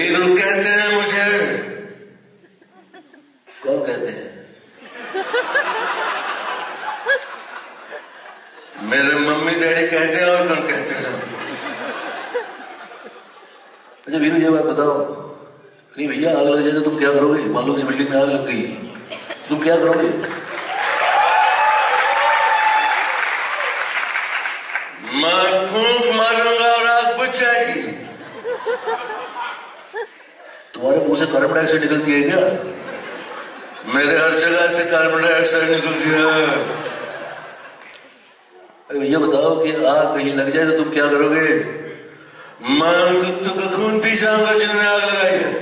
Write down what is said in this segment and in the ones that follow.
امیر کہتے ہیں مجھے۔ کون کہتے ہیں؟ میرے ممی ڈیڈی کہتے ہیں اور کون کہتے ہیں۔ اچھا بھینو یہ بات بتاؤ۔ نہیں بھیا آگ لگ جائے تو تم کیا کرو گے؟ مان سے بلڈنگ میں آگ لگ گئی۔ تم کیا کرو گے؟ میں پھونک ماروں گا اور آگ بچائی گی۔ تمہارے منہ سے کاربن ڈائی آکسائڈ نکلتی ہے کیا؟ میرے ہر جگہ سے کاربن ڈائی آکسائڈ نکلتی ہے۔ یہ بتاؤ کہ آگ کہیں لگ جائے تو تم کیا کرو گے؟ مان کتوں کا خون پی جاؤں گا جنہوں نے آگ لگائی ہے۔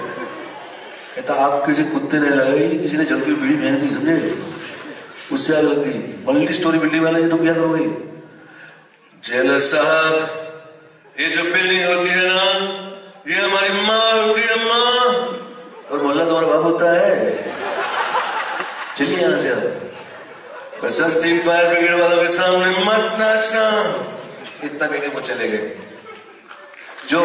کہتا آپ کسی کتے نے لگائی، کسی نے جل کے بیڑی پھینک دی، سمجھے؟ اس سے آگ لگ گئی ملٹی سٹوری بلڈنگ والا یہ تم کیا کرو گے؟ جیلر صاحب، یہ جو بلڈنگ ہوتی ہے نا، یہ ہماری ماں ہوتی ہے ہے چلیے یہاں سے آپ بسنتی فائر بریگیڈ والوں کے سامنے مت ناچنا اتنا کہہ کے وہ چلے گئے جو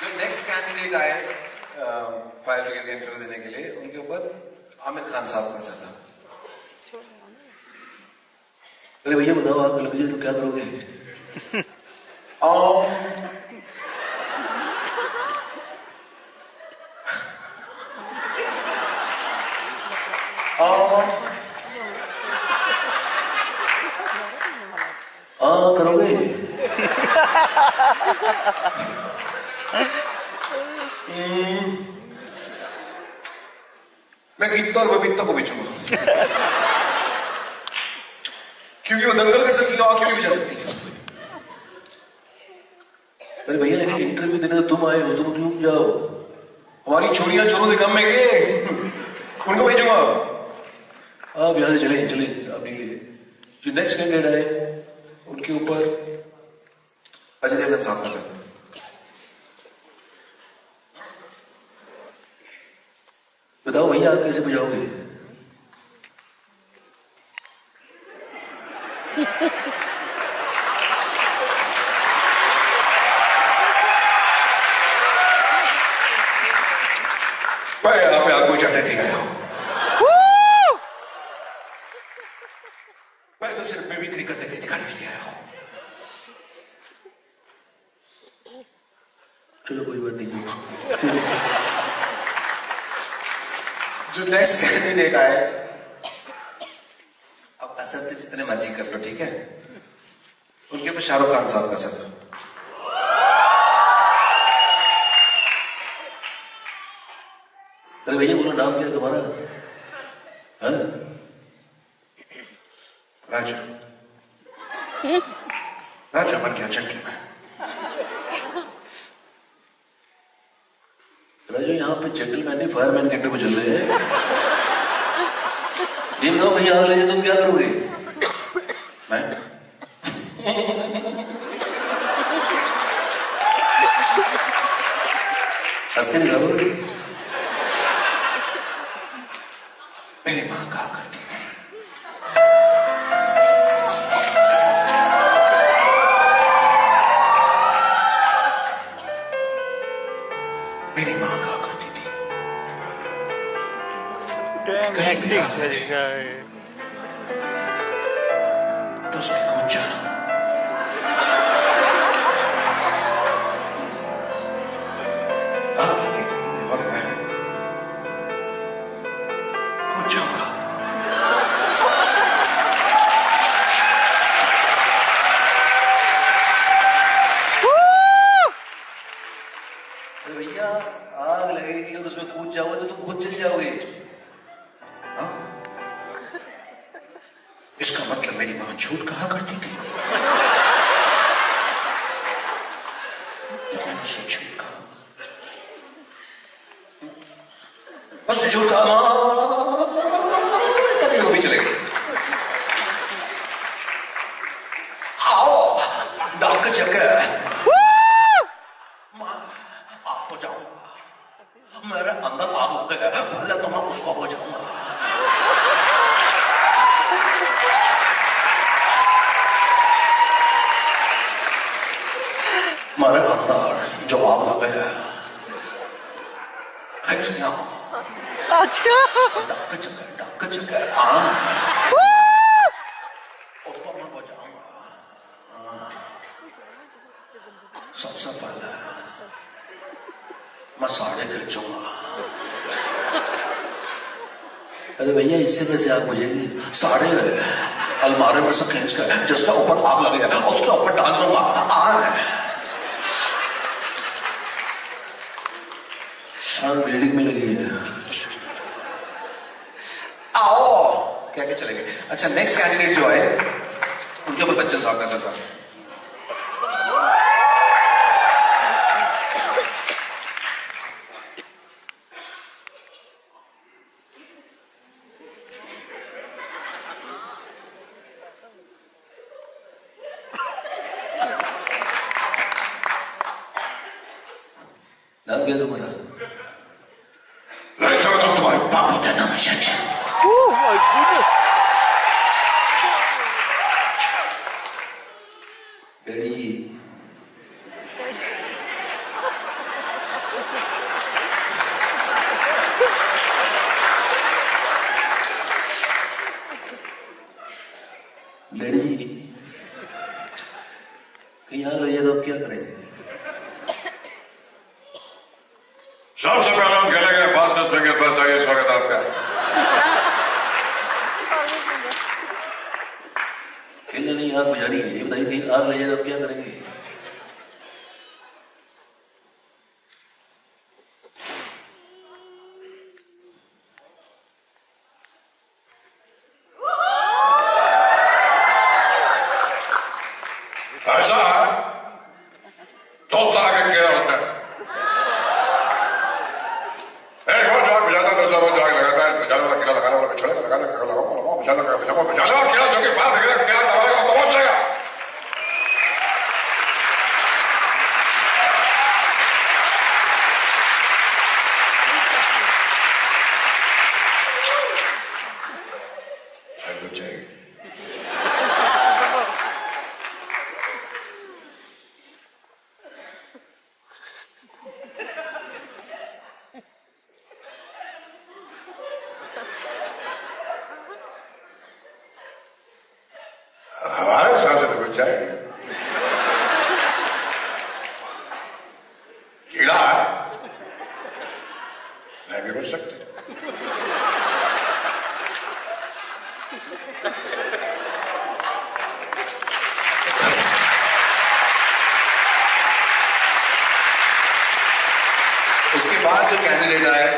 جو نیکسٹ کینڈیڈیٹ آئے فائر بریگیڈ کے انٹرویو دینے کے لیے ان کے اوپر عامر خان صاحب کا اثر تھا ارے بھیا بتاؤ آپ لگ جائے تو کیا کرو گے اور آ کرو گے میں گیتا اور ببیتا کو بیچوں گا کیونکہ وہ دنگل کر سکتی اور کیوں بھی جا سکتی ارے بھیا لیکن انٹرویو دینے تم آئے ہو تم کیوں جاؤ ہماری چھوڑیاں چوروں سے کم میں گئے ان کو بھیجوں گا آپ یہاں سے چلیں چلیں آپ نکلیے۔ جو نیکسٹ کینڈیڈیٹ آئے، ان کے اوپر اجے دیوگن صاحب کا سر بتاؤ، وہیں آپ کیسے بجاؤ گے؟ آپ کو چڑھنے نہیں آیا۔ چلو کوئی بات نہیں جو نیکسٹ کینڈیڈیٹ آئے، اب اثر تو جتنے مرضی کر لو، ٹھیک ہے؟ ان کے پاس شاہ رخ خان صاحب کا اثر۔ ارے بھیا بولو نام کیا تمہارا؟ راجو جی، یہاں پہ جنٹل مین نہیں، فائر مین گھنٹے انڈر چل رہے ہیں۔ یہ بتاؤ کہیں آگ لے تم کیا کرو گے؟ میں؟ ہنس کے نکالو میری ماں کہا کرتی Los eh. que escucharon. سب سے پہلے میں ساڑھے کھینچوں گا ارے بھیا اس سے کیسے آگ بجے گی ساڑھے المارے میں سے کھینچ کر جس کا اوپر آگ لگے گا اس کے اوپر ڈال دوں گا آگ ہے ہم بلڈنگ میں لگی ہے آؤ کہہ کے چلے گئے اچھا نیکسٹ کینڈیڈیٹ جو آئے ان کے اوپر بچہ صاحب کا سر تھا لگ گیا تمہارا rejection. Oh my goodness. Daddy. Lady کیا کریں گے سب سے پہلے ہم کھیلیں گے فاسٹسٹ فنگر فرسٹ آئیے سواگت آپ کا نہیں آگ بجانی یہ بتائیے کہیں آگ لے جائے تو کیا کریں گے it sounds like a vagina کیڑا ہے۔ نہیں بھی بچ سکتے۔ اس کے بعد جو کینڈیڈیٹ آئے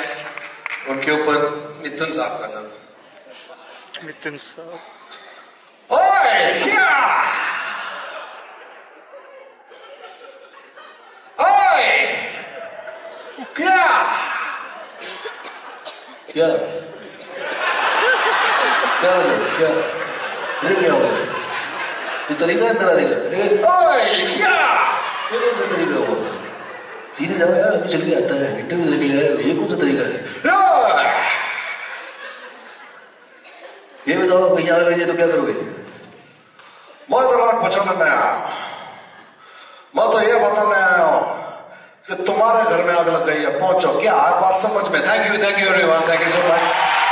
ان کے اوپر متن صاحب کا سب متن صاحب۔ اوئے کیا؟ طریقہ ہے تیرا طریقہ یہ کون سا طریقہ ہوا سیدھے جاؤ یار ابھی چل کے آتا ہے انٹرویو دینے کے لیے یہ کون سا طریقہ ہے یہ بتاؤ کہیں آ گئی تو کیا کرو گے میں تو رات بچانا نہ آیا میں تو یہ بتانے آیا ہوں کہ تمہارے گھر میں آگ لگ گئی ہے پہنچو کیا ہر بات سمجھ میں thank you thank you everyone thank you so much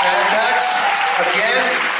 and thanks again